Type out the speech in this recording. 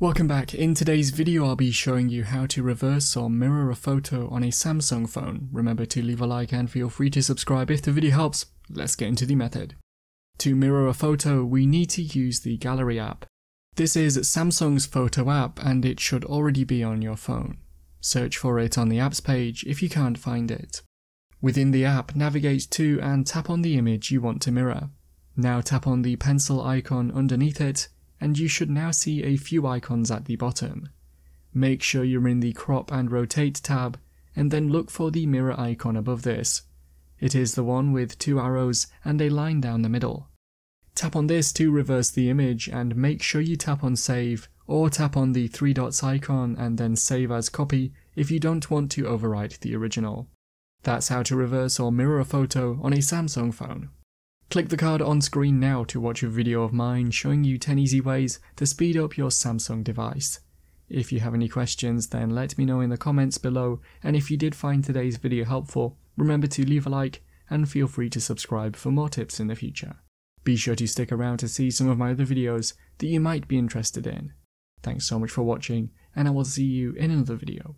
Welcome back. In today's video I'll be showing you how to reverse or mirror a photo on a Samsung phone. Remember to leave a like and feel free to subscribe if the video helps. Let's get into the method. To mirror a photo we need to use the Gallery app. This is Samsung's photo app and it should already be on your phone. Search for it on the apps page if you can't find it. Within the app, navigate to and tap on the image you want to mirror. Now tap on the pencil icon underneath it and you should now see a few icons at the bottom. Make sure you're in the crop and rotate tab and then look for the mirror icon above this. It is the one with two arrows and a line down the middle. Tap on this to reverse the image and make sure you tap on save or tap on the three dots icon and then save as copy if you don't want to overwrite the original. That's how to reverse or mirror a photo on a Samsung phone. Click the card on screen now to watch a video of mine showing you 10 easy ways to speed up your Samsung device. If you have any questions then let me know in the comments below and if you did find today's video helpful, remember to leave a like and feel free to subscribe for more tips in the future. Be sure to stick around to see some of my other videos that you might be interested in. Thanks so much for watching and I will see you in another video.